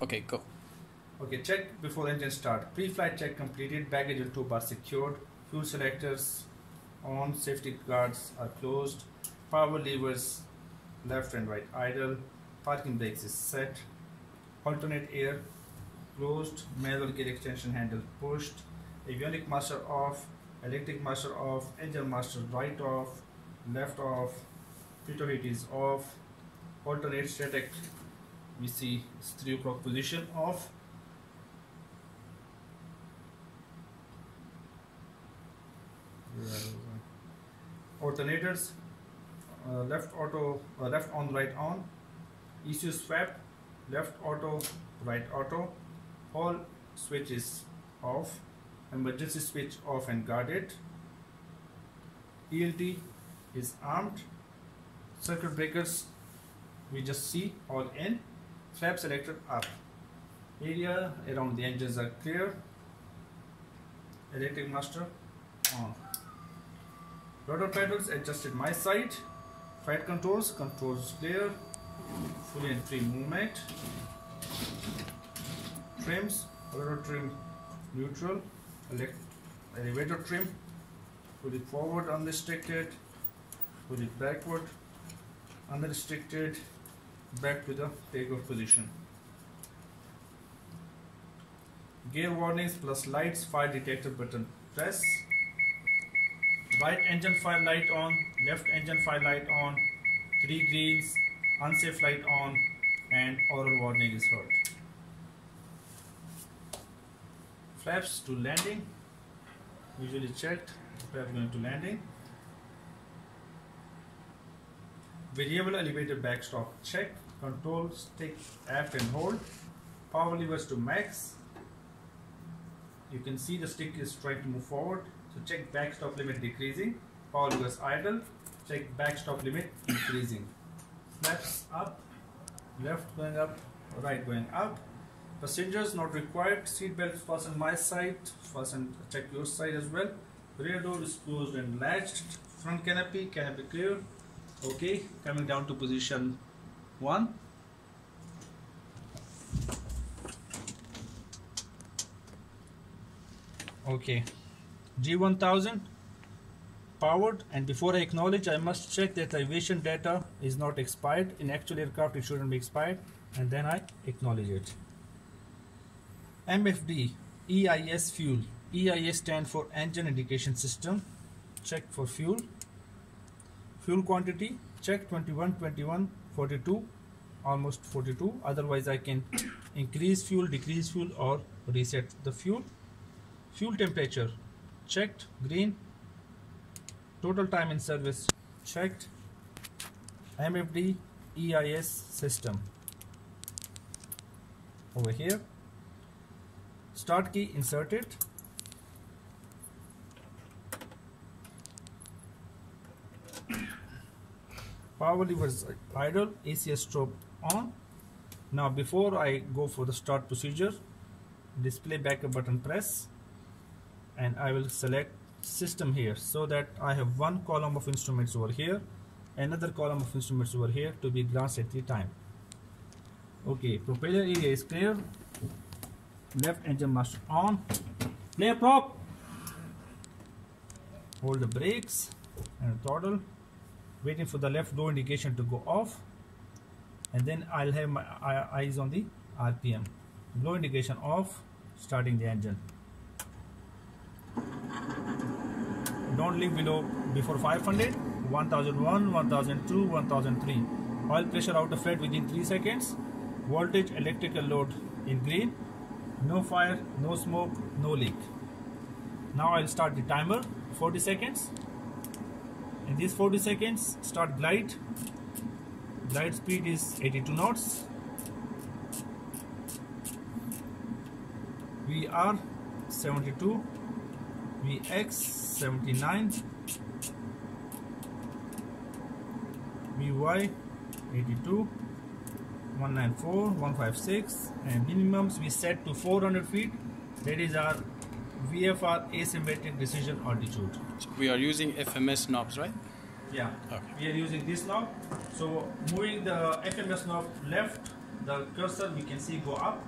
Okay, go. Okay, check before engine start. Pre-flight check completed. Baggage and tow bar secured. Fuel selectors on. Safety guards are closed. Power levers left and right idle. Parking brakes is set. Alternate air closed. Manual gear extension handle pushed. Avionic master off. Electric master off. Engine master right off. Left off. Pitot heat is off. Alternate static we see it's 3 o'clock position off alternators uh, left auto uh, left on right on ECU swap left auto right auto all switches off emergency switch off and guarded. ELT is armed. Circuit breakers we just see all in flap selector up. Area around the engines are clear. Electric master on. Rudder pedals adjusted my side. Flight controls controls clear. Fully and free movement. Trims rudder trim neutral. Elevator trim. Fully forward unrestricted. Fully backward unrestricted back to the takeoff position. Gear warnings plus lights fire detector button press. Right engine fire light on, left engine fire light on, three greens, unsafe light on and aural warning is heard. Flaps to landing, usually checked, flaps going to landing. Variable elevator backstop check control stick aft and hold power levers to max. You can see the stick is trying to move forward. So check backstop limit decreasing power levers idle check backstop limit increasing. Flaps up left going up right going up. Passengers not required seat fasten my side fasten check your side as well. Rear door is closed and latched. Front canopy canopy clear okay coming down to position 1 okay G1000 powered and before I acknowledge I must check that the aviation data is not expired. In actual aircraft it shouldn't be expired and then I acknowledge it. MFD EIS fuel. EIS stand for engine indication system. Check for fuel fuel quantity check 21 21 42 almost 42 otherwise I can increase fuel decrease fuel or reset the fuel. Fuel temperature checked green. Total time in service checked. MFD EIS system. Over here. Start key inserted power levers idle ACS strobe on. Now before I go for the start procedure display backup button press and I will select system here so that I have one column of instruments over here another column of instruments over here to be glanced at the time. Okay propeller area is clear. Left engine master on. Play prop. Hold the brakes and throttle waiting for the left glow indication to go off and then I'll have my eyes on the RPM glow indication off starting the engine. Don't leave below before 500 1001 1002 1003 oil pressure out of flat within 3 seconds. Voltage electrical load in green. No fire no smoke no leak. Now I'll start the timer 40 seconds in these 40 seconds start glide. Glide speed is 82 knots. VR 72 VX 79 VY 82 194 156 and minimums we set to 400 feet. That is our VFR asymmetric decision altitude. We are using FMS knobs, right? Yeah. Okay. We are using this knob. So moving the FMS knob left, the cursor we can see go up.